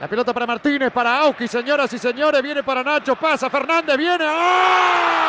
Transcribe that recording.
La pelota para Martínez, para Auski, señoras y señores. Viene para Nacho, pasa Fernández, viene. ¡ah!